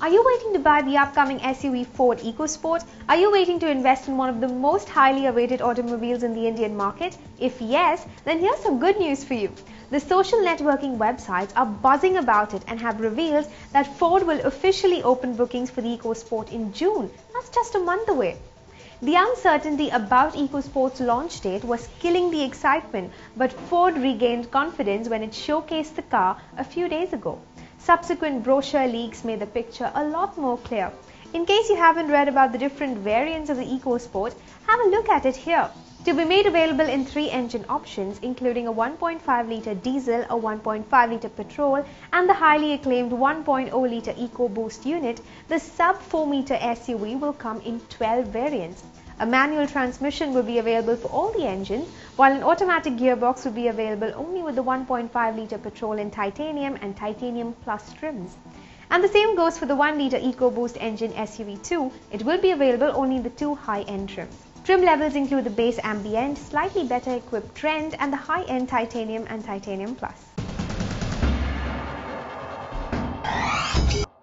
Are you waiting to buy the upcoming SUV Ford EcoSport? Are you waiting to invest in one of the most highly awaited automobiles in the Indian market? If yes, then here's some good news for you. The social networking websites are buzzing about it and have revealed that Ford will officially open bookings for the EcoSport in June. That's just a month away. The uncertainty about EcoSport's launch date was killing the excitement, but Ford regained confidence when it showcased the car a few days ago. Subsequent brochure leaks made the picture a lot more clear. In case you haven't read about the different variants of the EcoSport, have a look at it here. To be made available in three engine options, including a 1.5 litre diesel, a 1.5 litre petrol, and the highly acclaimed 1.0 litre EcoBoost unit, the sub 4 metre SUV will come in 12 variants. A manual transmission will be available for all the engines, while an automatic gearbox will be available only with the 1.5 litre petrol in titanium and titanium plus trims. And the same goes for the 1 litre EcoBoost engine SUV2. It will be available only in the two high-end trims. Trim levels include the base ambient, slightly better equipped Trend and the high-end titanium and titanium plus.